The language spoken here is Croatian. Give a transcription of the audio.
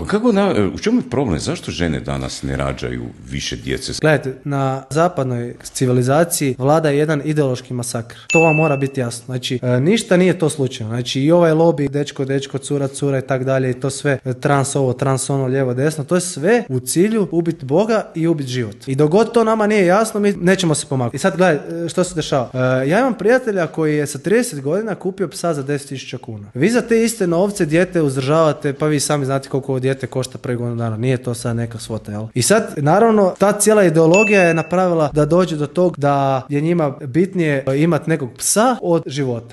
Pa kako na, u čemu je problem? Zašto žene danas ne rađaju više djece? Gledajte, na zapadnoj civilizaciji vlada jedan ideološki masakr. To vam mora biti jasno. Znači, e, ništa nije to slučajno. Znači, i ovaj lobby, dečko, dečko, cura, cura i tak dalje, i to sve, e, trans ovo, trans ono, lijevo, desno, to je sve u cilju ubiti Boga i ubiti život. I dok god to nama nije jasno, mi nećemo se pomaknuti. I sad, gledaj, e, što se dešava. ja imam prijatelja koji je sa 30 godina kupio psa za 10.000 kuna. Vi za te iste novce dijete uzdržavate, pa vi sami znate koliko ovo dijete košta pre godinu dana. Nije to sad neka svota, jel? I sad, naravno, ta cijela ideologija je napravila da dođe do tog da je njima bitnije imati nekog psa od života.